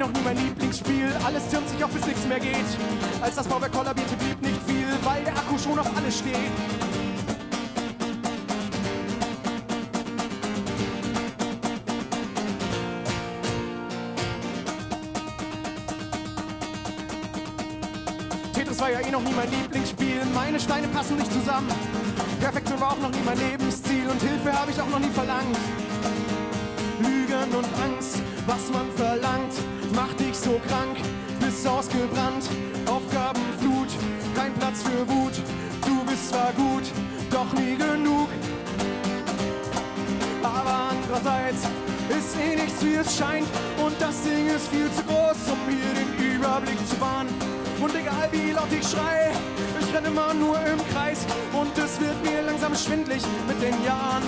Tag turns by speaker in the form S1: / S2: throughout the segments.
S1: noch nie mein Lieblingsspiel. Alles türmt sich auf, bis nichts mehr geht. Als das Bauwerk kollabierte, blieb nicht viel, weil der Akku schon auf alles steht. Tetris war ja eh noch nie mein Lieblingsspiel. Meine Steine passen nicht zusammen. Perfektion war auch noch nie mein Lebensziel und Hilfe habe ich auch noch nie verlangt. Lügen und Angst, was man ausgebrannt. Aufgabenflut, kein Platz für Wut. Du bist zwar gut, doch nie genug. Aber andererseits ist eh nichts wie es scheint und das Ding ist viel zu groß, um mir den Überblick zu wahren. Und egal wie laut ich schrei, ich renne immer nur im Kreis und es wird mir langsam schwindlig mit den Jahren.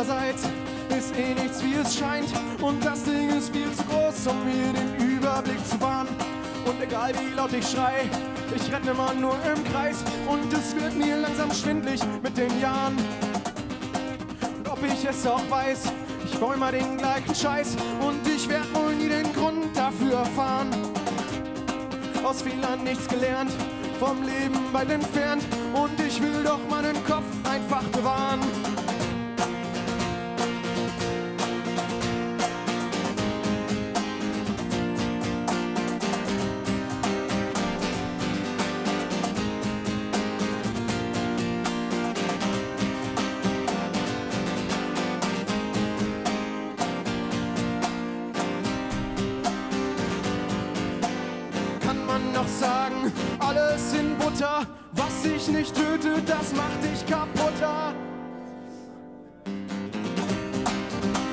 S1: Andererseits ist eh nichts wie es scheint und das Ding ist viel zu groß, um mir den Überblick zu wahren. Und egal wie laut ich schrei, ich renne immer nur im Kreis und es wird mir langsam schwindlig mit den Jahren. Und ob ich es auch weiß, ich baue immer den gleichen Scheiß und ich werde wohl nie den Grund dafür erfahren. Aus Fehlern nichts gelernt, vom Leben weit entfernt und ich will doch meinen Kopf einfach bewahren. Sagen, alles in Butter. Was sich nicht tötet, das macht dich kaputter.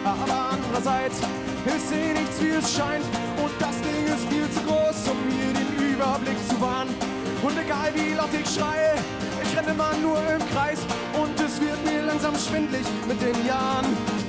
S1: Aber andererseits ist eh nichts wie es scheint und das Ding ist viel zu groß, um mir den Überblick zu wahren. Und egal wie laut ich schreie, ich renne immer nur im Kreis und es wird mir langsam schwindlig mit den Jahren.